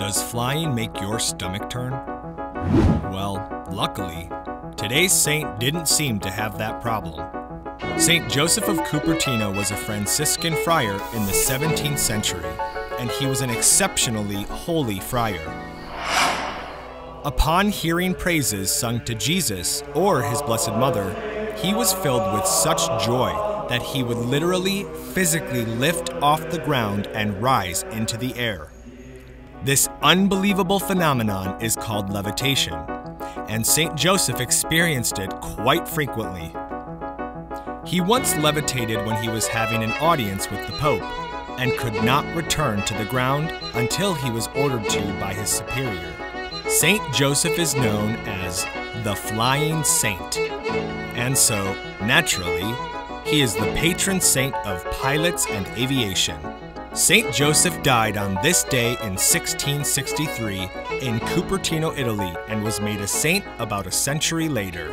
Does flying make your stomach turn? Well, luckily, today's saint didn't seem to have that problem. St. Joseph of Cupertino was a Franciscan friar in the 17th century, and he was an exceptionally holy friar. Upon hearing praises sung to Jesus or his Blessed Mother, he was filled with such joy that he would literally physically lift off the ground and rise into the air. This unbelievable phenomenon is called levitation, and St. Joseph experienced it quite frequently. He once levitated when he was having an audience with the Pope and could not return to the ground until he was ordered to by his superior. St. Joseph is known as the Flying Saint, and so, naturally, he is the patron saint of pilots and aviation. St. Joseph died on this day in 1663 in Cupertino, Italy, and was made a saint about a century later.